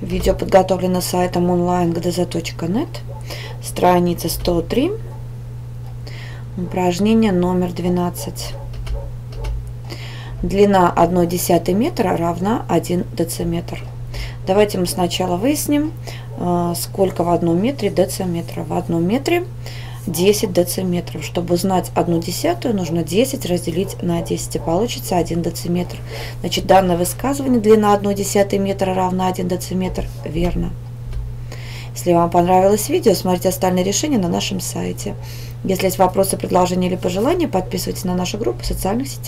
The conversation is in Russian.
Видео подготовлено сайтом online.gdz.net, страница 103, упражнение номер 12. Длина 1 десятый метра равна 1 дециметр. Давайте мы сначала выясним, э, сколько в одном метре дециметров. В одном метре 10 дециметров. Чтобы узнать одну десятую, нужно 10 разделить на 10, и получится 1 дециметр. Значит, данное высказывание длина 1 десятый метра равна 1 дециметр верно. Если вам понравилось видео, смотрите остальные решения на нашем сайте. Если есть вопросы, предложения или пожелания, подписывайтесь на нашу группу в социальных сетях.